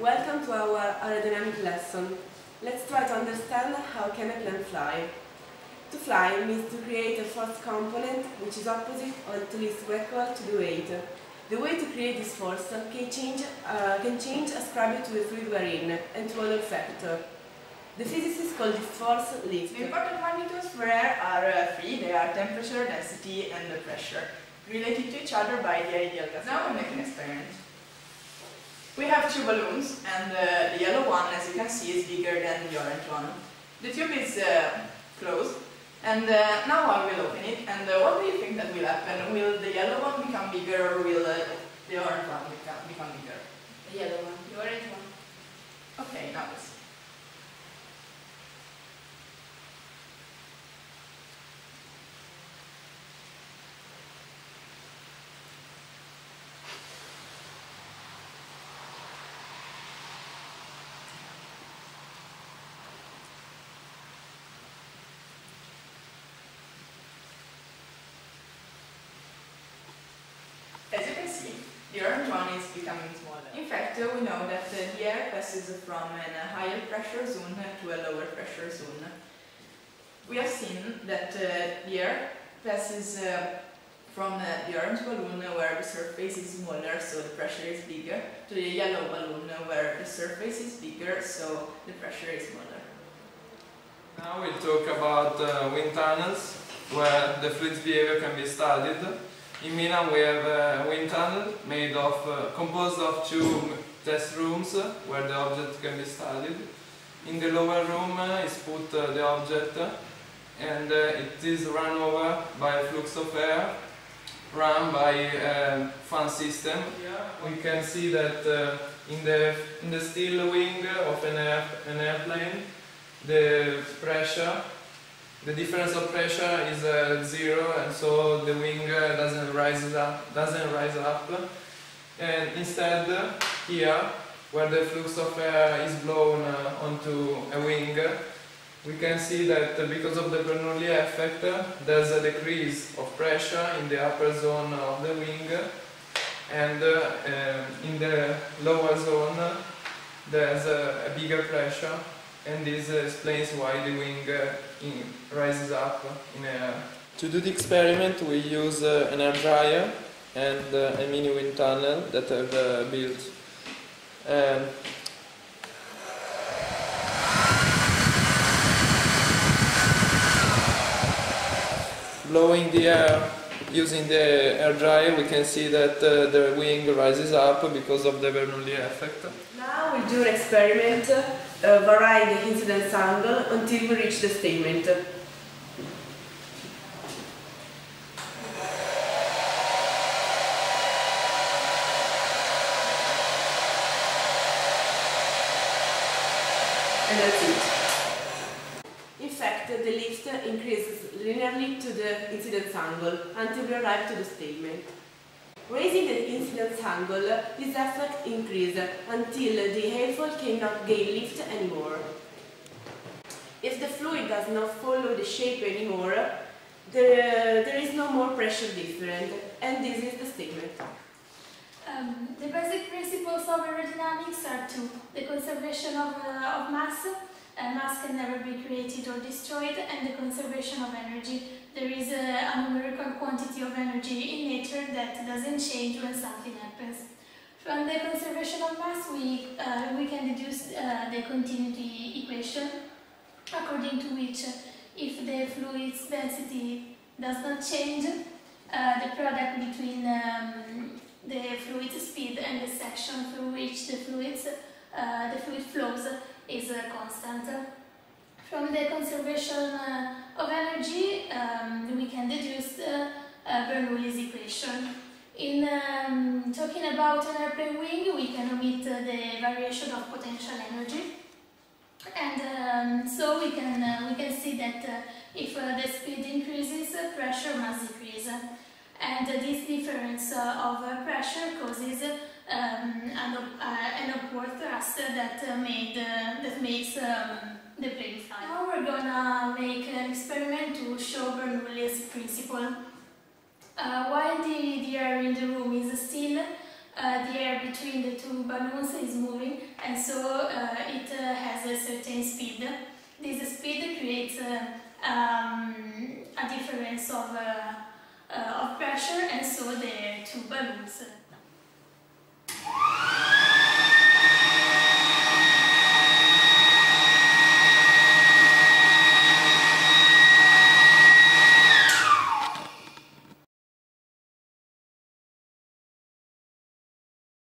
Welcome to our aerodynamic lesson. Let's try to understand how can a plane fly. To fly means to create a force component which is opposite or at least equal to the weight. The way to create this force can change, uh, can change ascribed to the fluid we're in and to other factors. The physicists call this force lift. The important magnitudes for air are uh, three. They are temperature, density, and the pressure, related to each other by the ideal gas. Now we make an experiment. We have two balloons, and uh, the yellow one, as you can see, is bigger than the orange one. The tube is uh, closed, and uh, now I will open it. And uh, what do you think that will happen? Will the yellow one become bigger, or will uh, the orange one become, become bigger? The yellow one. The orange one. Okay, now let's see. As you can see, the one is becoming smaller. In fact, uh, we know that uh, the air passes from a higher pressure zone to a lower pressure zone. We have seen that uh, the air passes uh, from uh, the orange balloon uh, where the surface is smaller, so the pressure is bigger, to the yellow balloon uh, where the surface is bigger, so the pressure is smaller. Now we'll talk about uh, wind tunnels, where the fluid's behavior can be studied. In Milan we have a wind tunnel made of, uh, composed of two test rooms uh, where the object can be studied. In the lower room uh, is put uh, the object uh, and uh, it is run over by a flux of air run by a fan system. We can see that in the in the steel wing of an, air, an airplane the pressure, the difference of pressure is uh, zero, and so the wing uh, doesn't rise up. Doesn't rise up. And instead, here, where the flux of air is blown uh, onto a wing, we can see that because of the Bernoulli effect, there's a decrease of pressure in the upper zone of the wing, and uh, um, in the lower zone, there's a, a bigger pressure and this uh, explains why the wing uh, in, rises up in air. To do the experiment we use uh, an air dryer and a mini wind tunnel that I've built. Um, blowing the air using the air dryer we can see that uh, the wing rises up because of the Bernoulli effect. Now we'll do an experiment, uh, vary the incidence angle until we reach the statement. And that's it. In fact, the lift increases linearly to the incidence angle until we arrive to the statement. Raising the incidence angle, this effect increases until the airfoil cannot gain lift anymore. If the fluid does not follow the shape anymore, there, there is no more pressure difference, and this is the statement. Um, the basic principles of aerodynamics are two. The conservation of, uh, of mass, uh, mass can never be created or destroyed, and the conservation of energy. There is a, a numerical quantity of energy that doesn't change when something happens. From the conservation of mass, we, uh, we can deduce uh, the continuity equation, according to which uh, if the fluid's density does not change, uh, the product between um, the fluid speed and the section through which the fluids, uh, the fluid flows is uh, constant. From the conservation of energy, um, we can deduce uh, Bernoulli's equation. In talking about an airplane wing, we can omit uh, the variation of potential energy. And um, so we can, uh, we can see that uh, if uh, the speed increases, uh, pressure must decrease. And this difference uh, of pressure causes um, an, an upward thrust that, made, that makes um, the plane fly. Now we're gonna make an experiment to show Bernoulli's principle. Uh, while the, the air in the room is still, uh, the air between the two balloons is moving and so uh, it has a certain speed. This speed creates um, a difference of, of pressure and so the two balloons